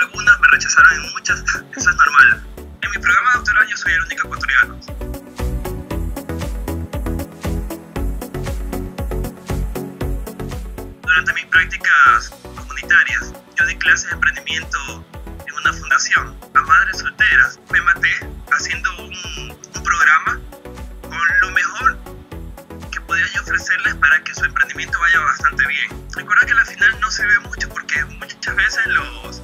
algunas, me rechazaron en muchas, eso es normal. En mi programa doctoral yo soy el único ecuatoriano. Durante mis prácticas comunitarias, yo di clases de emprendimiento en una fundación a madres solteras. Me maté haciendo un, un programa con lo mejor que podía yo ofrecerles para que su emprendimiento vaya bastante bien. Recuerda que al final no se ve mucho porque muchas veces los,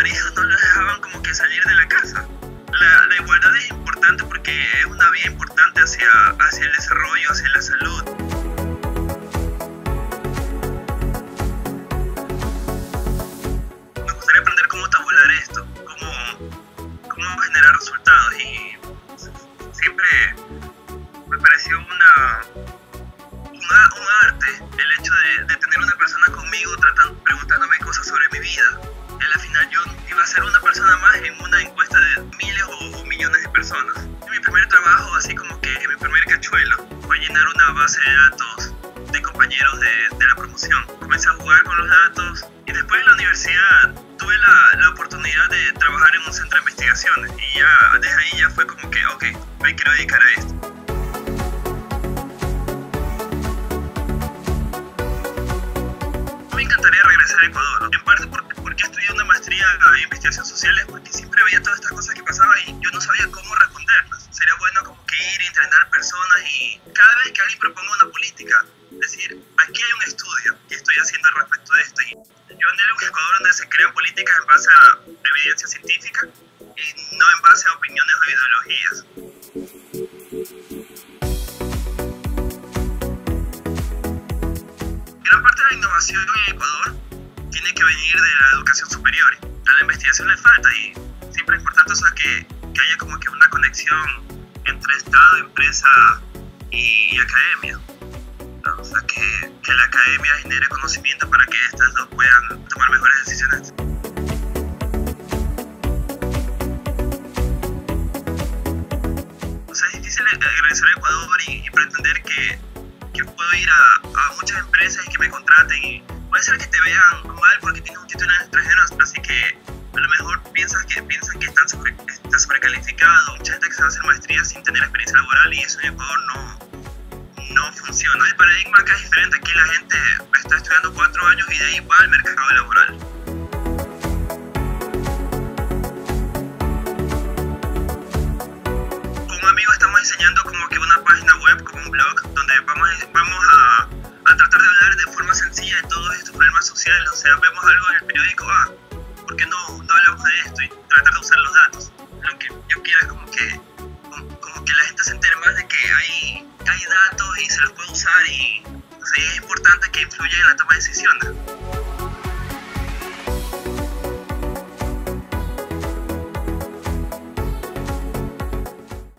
no les dejaban como que salir de la casa. La, la, igualdad es importante porque es una vía importante hacia, hacia el desarrollo, hacia la salud. Me gustaría aprender cómo tabular esto, cómo, cómo generar resultados y siempre me pareció una, una un arte el hecho de, de, tener una persona conmigo tratando, preguntándome cosas sobre mi vida. Cachuelo, fue llenar una base de datos de compañeros de, de la promoción. Comencé a jugar con los datos y después en la universidad tuve la, la oportunidad de trabajar en un centro de investigaciones y ya desde ahí ya fue como que, ok, me quiero dedicar a esto. Me encantaría regresar a Ecuador, en parte porque, porque estudié una maestría en investigación social, porque siempre veía todas estas cosas que pasaban y yo no sabía cómo responderlas. Sería bueno como que ir y personas y cada vez que alguien proponga una política, decir, aquí hay un estudio y estoy haciendo al respecto de esto. Y yo anhelo un Ecuador donde se crean políticas en base a evidencia científica y no en base a opiniones o ideologías. Gran parte de la innovación en Ecuador tiene que venir de la educación superior. A la investigación le falta y siempre es importante que, que haya como que una conexión entre Estado, empresa y academia. O sea, que, la academia genere conocimiento para que estas dos puedan tomar mejores decisiones. O sea, es difícil regresar a Ecuador y, pretender que, puedo ir a, muchas empresas y que me contraten. Y puede ser que te vean mal porque tienes un título extranjero, así que a lo mejor piensas que, piensas que estás, sobre, estás sobrecalificado. A hacer maestría sin tener experiencia laboral y eso en Ecuador no, no funciona. El paradigma acá es diferente. Aquí la gente está estudiando cuatro años y de ahí va al mercado laboral. Con un amigo estamos diseñando como que una página web, como un blog, donde vamos, vamos a, a tratar de hablar de forma sencilla de todos estos problemas sociales. O sea, vemos algo en el periódico, ah, ¿por qué no, no hablamos de esto? Y tratar de usar los datos. Lo que yo quiero es como que, hay datos y se los puede usar y es importante que influya en la toma de decisiones.